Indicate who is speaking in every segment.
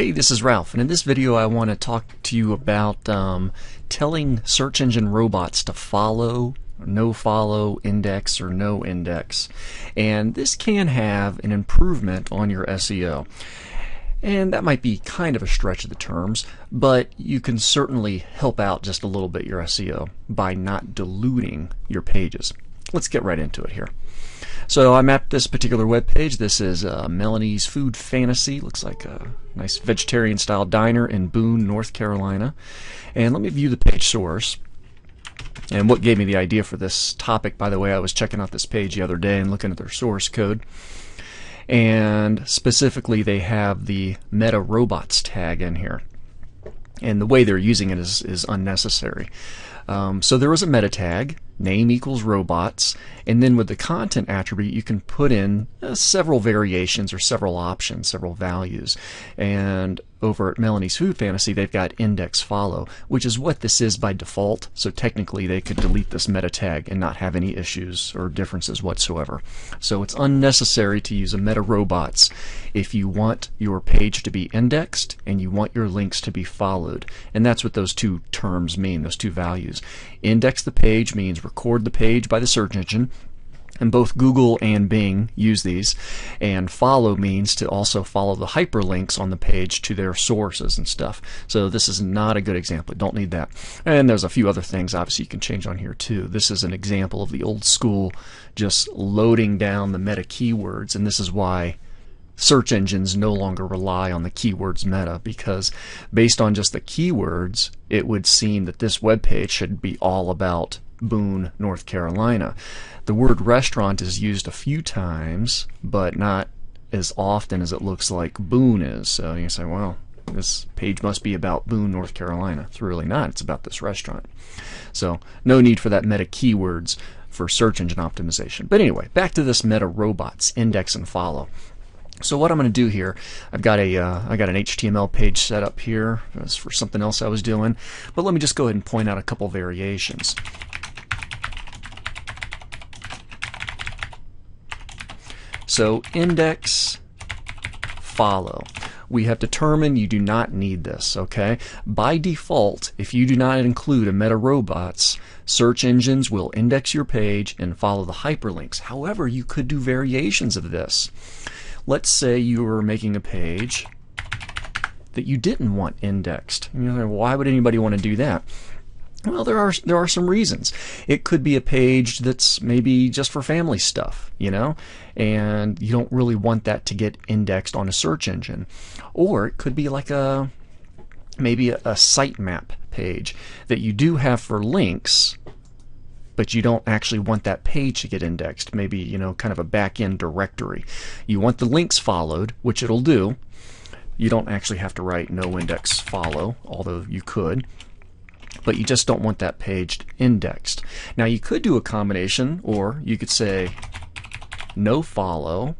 Speaker 1: Hey, this is Ralph, and in this video I want to talk to you about um, telling search engine robots to follow, no follow, index, or no index. And this can have an improvement on your SEO. And that might be kind of a stretch of the terms, but you can certainly help out just a little bit your SEO by not diluting your pages. Let's get right into it here. So I mapped this particular web page. This is uh, Melanie's Food Fantasy. Looks like a nice vegetarian style diner in Boone, North Carolina. And let me view the page source. And what gave me the idea for this topic, by the way, I was checking out this page the other day and looking at their source code. And specifically, they have the Meta Robots tag in here. And the way they're using it is, is unnecessary. Um, so there was a meta tag, name equals robots, and then with the content attribute, you can put in uh, several variations or several options, several values. And over at Melanie's Food Fantasy, they've got index follow, which is what this is by default. So technically, they could delete this meta tag and not have any issues or differences whatsoever. So it's unnecessary to use a meta robots if you want your page to be indexed and you want your links to be followed. And that's what those two terms mean, those two values. Index the page means record the page by the search engine and both Google and Bing use these. And follow means to also follow the hyperlinks on the page to their sources and stuff. So this is not a good example. Don't need that. And there's a few other things obviously you can change on here too. This is an example of the old school just loading down the meta keywords. And this is why search engines no longer rely on the keywords meta because based on just the keywords, it would seem that this web page should be all about Boone, North Carolina. The word restaurant is used a few times, but not as often as it looks like Boone is. So you say, well, this page must be about Boone, North Carolina. It's really not. It's about this restaurant. So no need for that meta keywords for search engine optimization. But anyway, back to this meta robots, index and follow. So what I'm going to do here, I've got a uh, I got an HTML page set up here. For something else I was doing, but let me just go ahead and point out a couple variations. So index follow. We have determined you do not need this, okay? By default, if you do not include a meta robots, search engines will index your page and follow the hyperlinks. However, you could do variations of this. Let's say you were making a page that you didn't want indexed. You know, why would anybody want to do that? Well, there are there are some reasons. It could be a page that's maybe just for family stuff, you know, and you don't really want that to get indexed on a search engine. Or it could be like a maybe a, a sitemap page that you do have for links, but you don't actually want that page to get indexed. Maybe, you know, kind of a back-end directory. You want the links followed, which it'll do. You don't actually have to write no index follow, although you could but you just don't want that page indexed. Now you could do a combination, or you could say no follow,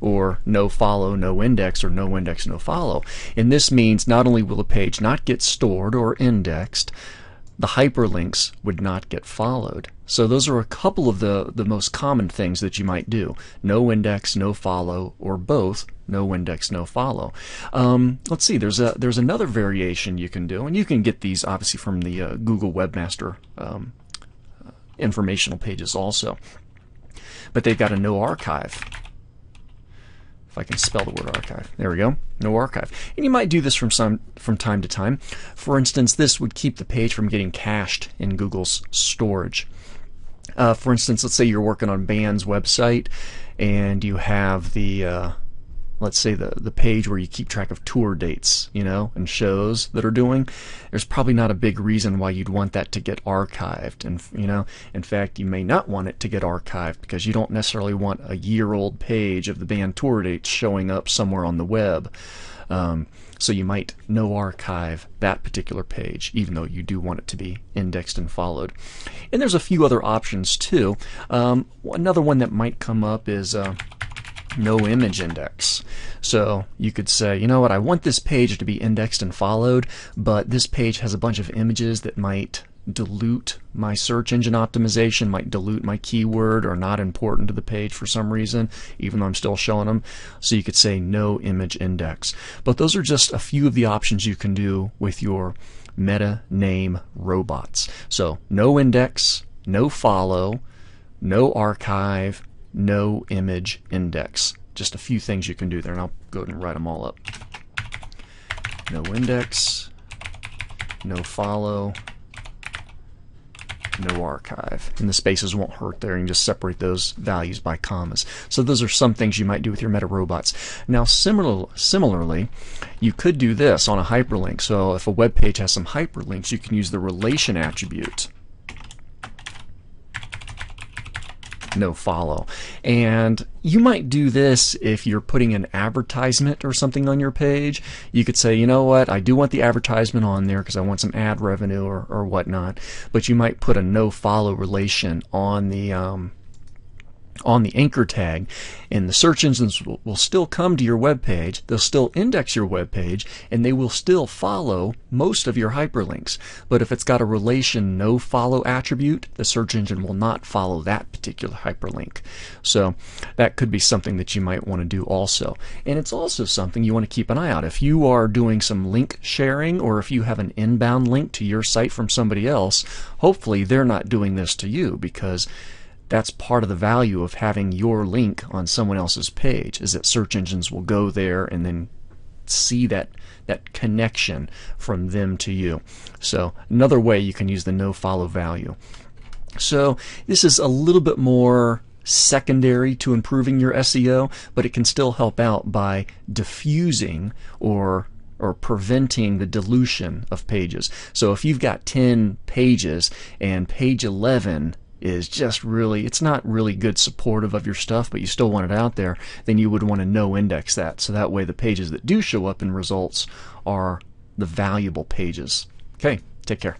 Speaker 1: or no follow, no index, or no index, no follow. And this means not only will a page not get stored or indexed, the hyperlinks would not get followed. So those are a couple of the, the most common things that you might do. No index, no follow, or both. No index, no follow. Um, let's see. There's a there's another variation you can do, and you can get these obviously from the uh, Google Webmaster um, informational pages also. But they've got a no archive. If I can spell the word archive. There we go. No archive. And you might do this from some from time to time. For instance, this would keep the page from getting cached in Google's storage. Uh, for instance, let's say you're working on band's website and you have the uh, let's say the the page where you keep track of tour dates, you know, and shows that are doing, there's probably not a big reason why you'd want that to get archived. And you know, in fact, you may not want it to get archived because you don't necessarily want a year-old page of the band tour dates showing up somewhere on the web. Um, so you might no archive that particular page, even though you do want it to be indexed and followed. And there's a few other options too. Um, another one that might come up is. Uh, no image index. So you could say, you know what, I want this page to be indexed and followed, but this page has a bunch of images that might dilute my search engine optimization, might dilute my keyword or not important to the page for some reason, even though I'm still showing them. So you could say no image index. But those are just a few of the options you can do with your meta name robots. So no index, no follow, no archive, no image index. Just a few things you can do there, and I'll go ahead and write them all up. No index, no follow, no archive. And the spaces won't hurt there. You can just separate those values by commas. So those are some things you might do with your meta robots. Now similar, similarly, you could do this on a hyperlink. So if a web page has some hyperlinks, you can use the relation attribute. No follow. And you might do this if you're putting an advertisement or something on your page. You could say, you know what, I do want the advertisement on there because I want some ad revenue or, or whatnot. But you might put a no follow relation on the um, on the anchor tag and the search engines will, will, still come to your web page they'll still index your web page and they will still follow most of your hyperlinks. But if it's got a relation no follow attribute the search engine will not follow that particular hyperlink. So that could be something that you might want to do also. And it's also something you want to keep an eye out. If you are doing some link sharing or if you have an inbound link to your site from somebody else hopefully they're not doing this to you because that's part of the value of having your link on someone else's page is that search engines will go there and then see that that connection from them to you. So another way you can use the no follow value. So this is a little bit more secondary to improving your SEO, but it can still help out by diffusing or or preventing the dilution of pages. So if you've got 10 pages and page 11 is just really, it's not really good supportive of your stuff, but you still want it out there, then you would want to no index that. So that way the pages that do show up in results are the valuable pages. Okay, take care.